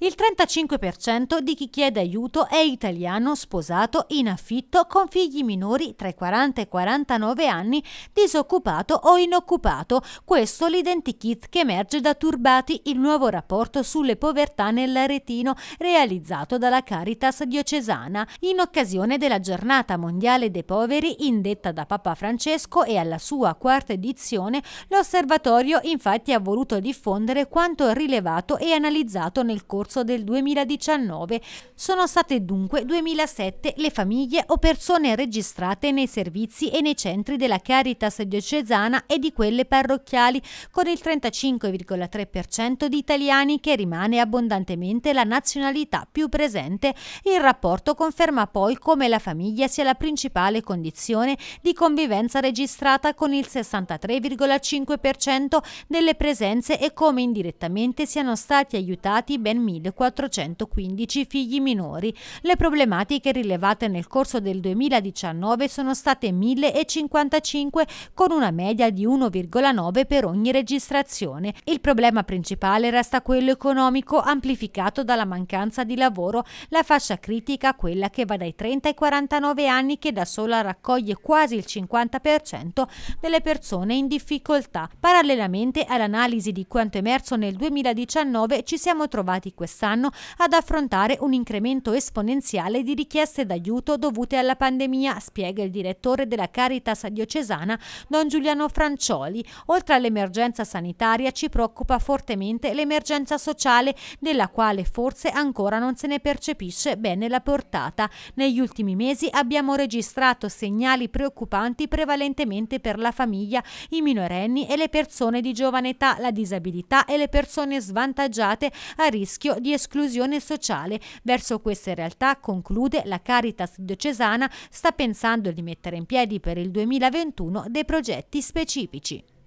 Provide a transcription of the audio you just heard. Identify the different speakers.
Speaker 1: Il 35% di chi chiede aiuto è italiano sposato in affitto con figli minori tra i 40 e i 49 anni, disoccupato o inoccupato. Questo l'identikit che emerge da Turbati, il nuovo rapporto sulle povertà nell'Aretino realizzato dalla Caritas diocesana in occasione della giornata mondiale dei poveri indetta da Papa Francesco e alla sua quarta edizione. L'osservatorio infatti ha voluto diffondere quanto rilevato e analizzato nel corso corso del 2019. Sono state dunque 2007 le famiglie o persone registrate nei servizi e nei centri della Caritas diocesana e di quelle parrocchiali, con il 35,3% di italiani che rimane abbondantemente la nazionalità più presente. Il rapporto conferma poi come la famiglia sia la principale condizione di convivenza registrata con il 63,5% delle presenze e come indirettamente siano stati aiutati ben 1000 1.415 figli minori. Le problematiche rilevate nel corso del 2019 sono state 1.055 con una media di 1,9 per ogni registrazione. Il problema principale resta quello economico amplificato dalla mancanza di lavoro, la fascia critica quella che va dai 30 ai 49 anni che da sola raccoglie quasi il 50% delle persone in difficoltà. Parallelamente all'analisi di quanto emerso nel 2019 ci siamo trovati quest'anno ad affrontare un incremento esponenziale di richieste d'aiuto dovute alla pandemia, spiega il direttore della Caritas diocesana Don Giuliano Francioli. Oltre all'emergenza sanitaria ci preoccupa fortemente l'emergenza sociale, della quale forse ancora non se ne percepisce bene la portata. Negli ultimi mesi abbiamo registrato segnali preoccupanti prevalentemente per la famiglia, i minorenni e le persone di giovane età, la disabilità e le persone svantaggiate a rischio di esclusione sociale. Verso queste realtà, conclude, la Caritas diocesana sta pensando di mettere in piedi per il 2021 dei progetti specifici.